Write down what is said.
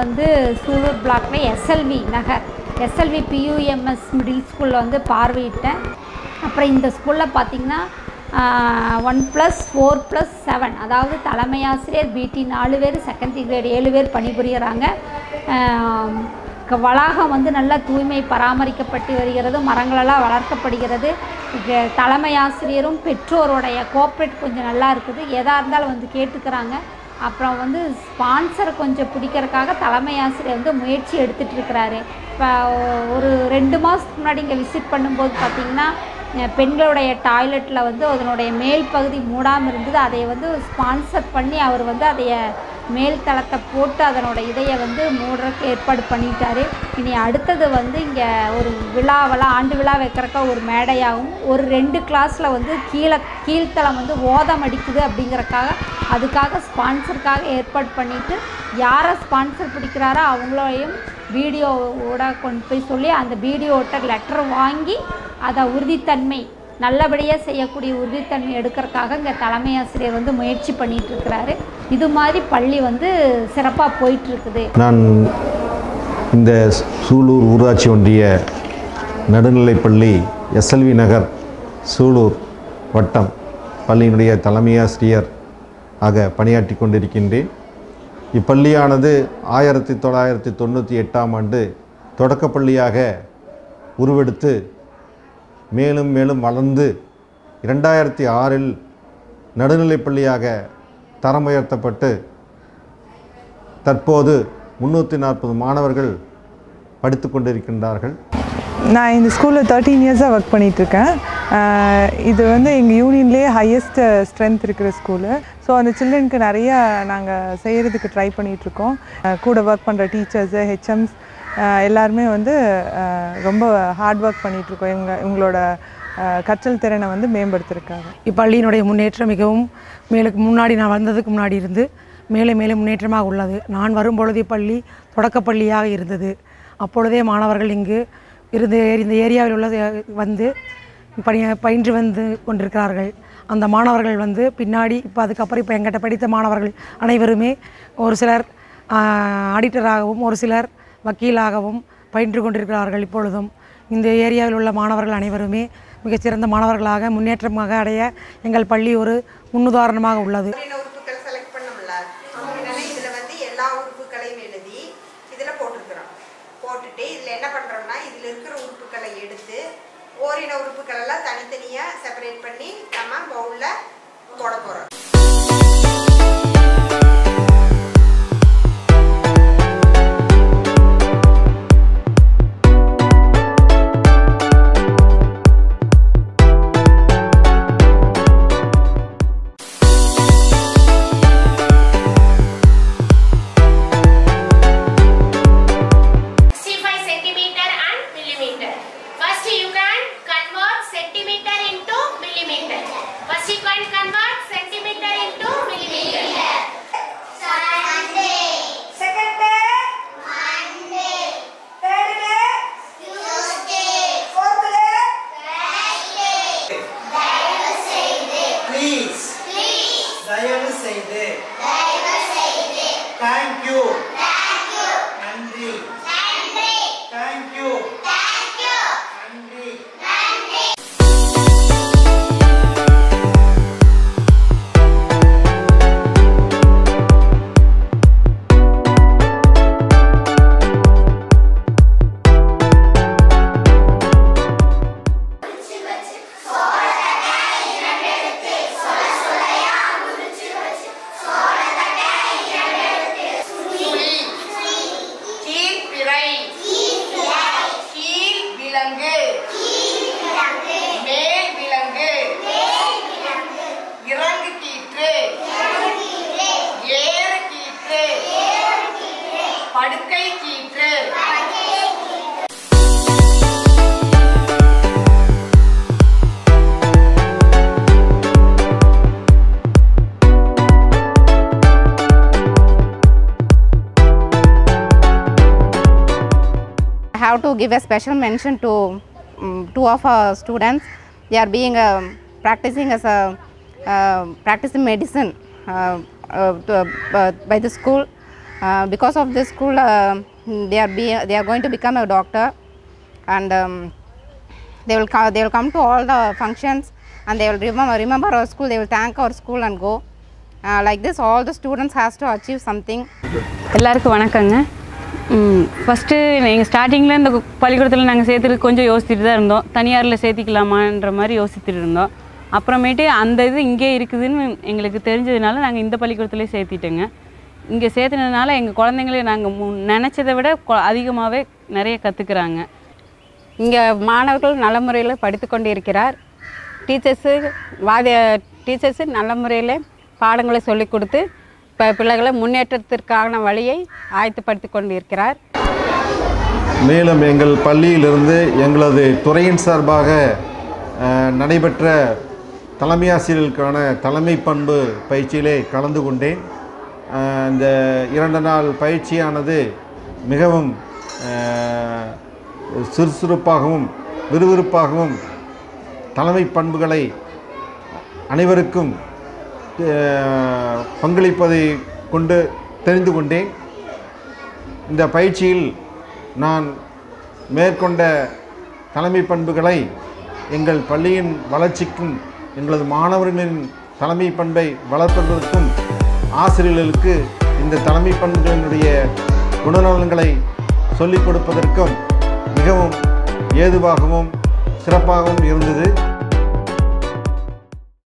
வந்து சூலூர் பிளாக்ல SLV Nagar. SLV PUMS middle ஸ்கூலில் வந்து பார்வையிட்டேன். அப்புறம் இந்த ஸ்கூலில் பார்த்தீங்கன்னா one plus four plus seven அதாவது தலைமை ஆசிரியர் பிடி நாலு பேர் செகண்ட் கிரேட் ஏழு பேர் பணிபுரிகிறாங்க வளாகம் வந்து நல்லா தூய்மை பராமரிக்கப்பட்டு வருகிறது மரங்களெல்லாம் வளர்க்கப்படுகிறது. தலைமை ஆசிரியரும் பெற்றோருடைய கோஆப்ரேட் கொஞ்சம் நல்லா இருக்குது. எதாக இருந்தாலும் வந்து கேட்டுக்கிறாங்க. அப்புறம் வந்து ஸ்பான்சர் கொஞ்சம் பிடிக்கிறதுக்காக தலைமை ஆசிரியர் வந்து முயற்சி எடுத்துகிட்டு இருக்கிறாரு. இப்போ ஒரு ரெண்டு மாதத்துக்கு முன்னாடி இங்கே விசிட் பண்ணும்போது பார்த்திங்கன்னா பெண்களுடைய டாய்லெட்டில் வந்து அதனுடைய மேல் பகுதி மூடாமல் இருந்தது. அதை வந்து ஸ்பான்சர் பண்ணி அவர் வந்து அதைய மேல் தளத்தை போட்டு அதனோட இதையை வந்து மூடுறதுக்கு ஏற்பாடு பண்ணிட்டாரு. இனி அடுத்தது வந்து இங்கே ஒரு விழாவெல்லாம் ஆண்டு விழா வைக்கிறக்க ஒரு மேடையாகவும் ஒரு ரெண்டு கிளாஸில் வந்து கீழே கீழ்த்தளம் வந்து ஓதம் அடிக்குது அப்படிங்கறக்காக அதுக்காக ஸ்பான்சருக்காக ஏற்பாடு பண்ணிட்டு யாரை ஸ்பான்சர் பிடிக்கிறாரோ அவங்களையும் வீடியோவோட கொண்டு போய் சொல்லி அந்த வீடியோட்ட லெட்டர் வாங்கி அதை உறுதித்தன்மை நல்லபடியாக செய்யக்கூடிய உறுதித்தன்மை எடுக்கிறதுக்காக இங்கே தலைமை ஆசிரியர் வந்து முயற்சி பண்ணிகிட்டு இருக்கிறாரு. இது மாதிரி பள்ளி வந்து சிறப்பாக போயிட்டுருக்குது. நான் இந்த சூலூர் ஊராட்சி ஒன்றிய நடுநிலைப்பள்ளி எஸ்எல்வி நகர் சூலூர் வட்டம் பள்ளியினுடைய தலைமை ஆசிரியர் ஆக பணியாற்றி கொண்டிருக்கின்றேன். இப்பள்ளியானது ஆயிரத்தி தொள்ளாயிரத்தி தொண்ணூற்றி எட்டாம் ஆண்டு தொடக்கப்பள்ளியாக உருவெடுத்து மேலும் மேலும் வளர்ந்து இரண்டாயிரத்தி ஆறில் நடுநிலைப்பள்ளியாக தரம் உயர்த்தப்பட்டு தற்போது முந்நூற்றி நாற்பது மாணவர்கள் படித்து கொண்டிருக்கின்றார்கள். நான் இந்த ஸ்கூலில் தேர்ட்டீன் இயர்ஸாக ஒர்க் பண்ணிகிட்ருக்கேன் இது வந்து எங்கள் யூனியன்லேயே ஹையஸ்ட் ஸ்ட்ரென்த் இருக்கிற ஸ்கூலு ஸோ அந்த சில்ட்ரனுக்கு நிறையா நாங்கள் செய்கிறதுக்கு ட்ரை பண்ணிகிட்ருக்கோம் கூட ஒர்க் பண்ணுற டீச்சர்ஸு ஹெச்எம்ஸ் எல்லாருமே வந்து ரொம்ப ஹார்ட் ஒர்க் பண்ணிகிட்ருக்கோம் எங்கள் இவங்களோட கற்றல் திறனை வந்து மேம்படுத்திருக்காங்க இப்பள்ளியினுடைய முன்னேற்றம் மிகவும் மேலுக்கு முன்னாடி நான் வந்ததுக்கு முன்னாடி இருந்து மேலே மேலே முன்னேற்றமாக உள்ளது. நான் வரும்பொழுது இப்பள்ளி தொடக்கப்பள்ளியாக இருந்தது. அப்பொழுதே மாணவர்கள் இங்கு இருந்து இந்த ஏரியாவில் உள்ள வந்து பணி பயின்று வந்து கொண்டிருக்கிறார்கள். அந்த மாணவர்கள் வந்து பின்னாடி இப்போ அதுக்கப்புறம் இப்போ எங்கிட்ட படித்த மாணவர்கள் அனைவருமே ஒரு சிலர் ஆடிட்டராகவும் ஒரு சிலர் வக்கீலாகவும் பயின்று கொண்டிருக்கிறார்கள் இப்பொழுதும். இந்த ஏரியாவில் உள்ள மாணவர்கள் அனைவருமே மிகச்சிறந்த மாணவர்களாக முன்னேற்றமாக அடைய எங்கள் பள்ளி ஒரு முன்னுதாரணமாக உள்ளது. என்ன உறுப்புகள் செலக்ட் பண்ணோம்ல வந்து எல்லா உறுப்புகளையும் எழுதி இதுல போட்டிருக்கிறோம். போட்டுட்டு இதில் என்ன பண்றோம்னா இதில் இருக்கிற உறுப்புகளை எடுத்து ஓரின உறுப்புகளெல்லாம் தனித்தனியாக தனித்தனியா செப்பரேட் பண்ணி நம்ம பவுல்ல போட போறோம். படுக்கை கீற்று I have to give a special mention to um, two of our students. They are being um practicing as a uh, practicing medicine uh, uh, to, uh, by the school. Because of this school, uh, they are be, they are going to become a doctor, and um, they will come they will come to all the functions, and they will remember remember our school. They will thank our school and go. Uh, like this, all the students has to achieve something. எல்லாருக்கும் வணக்கங்க first எங்கள் ஸ்டார்டிங்கில் இந்த பள்ளிக்கூடத்தில் நாங்கள் சேர்த்துட்டு கொஞ்சம் யோசிச்சுட்டு தான் இருந்தோம் தனியாரில் சேர்த்திக்கலாமான்ற மாதிரி யோசிச்சுட்டு இருந்தோம் அப்புறமேட்டு அந்த இது இங்கே இருக்குதுன்னு எங்களுக்கு தெரிஞ்சதுனால நாங்கள் இந்த பள்ளிக்கூடத்துலேயே சேர்த்திட்டோங்க இங்கே சேர்த்துனதுனால எங்கள் குழந்தைங்களே நாங்கள் மு நினச்சதை விட கொ- அதிகமாகவே நிறைய கற்றுக்குறாங்க இங்கே மாணவர்கள் நல்ல முறையில் படித்து கொண்டு இருக்கிறார். டீச்சர்ஸு வாதிய டீச்சர்ஸு நல்ல முறையில் பாடங்களை சொல்லிக் கொடுத்து இப்போ பிள்ளைகளை முன்னேற்றத்திற்கான வழியை ஆயத்தப்படுத்தி கொண்டு இருக்கிறார். மேலும் எங்கள் பள்ளியிலிருந்து எங்களது துறையின் சார்பாக நடைபெற்ற தலைமை ஆசிரியர்களுக்கான தலைமை பண்பு பயிற்சியிலே கலந்து கொண்டேன். இந்த இரண்டு நாள் பயிற்சியானது மிகவும் சுறுசுறுப்பாகவும் விறுவிறுப்பாகவும் தலைமை பண்புகளை அனைவருக்கும் பங்களிப்பதை கொண்டு தெரிந்து கொண்டேன். இந்த பயிற்சியில் நான் மேற்கொண்ட தலைமை பண்புகளை எங்கள் பள்ளியின் வளர்ச்சிக்கும் எங்களது மாணவர்களின் தலைமை பண்பை வளர்ப்பதற்கும் ஆசிரியர்களுக்கு இந்த தலைமை பண்புகளினுடைய குணநலன்களை சொல்லிக் கொடுப்பதற்கும் மிகவும் ஏதுவாகவும் சிறப்பாகவும் இருந்தது.